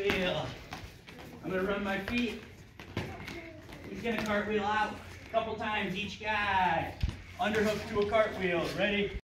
cartwheel. I'm gonna run my feet. He's gonna cartwheel out a couple times each guy. Underhook to a cartwheel. Ready?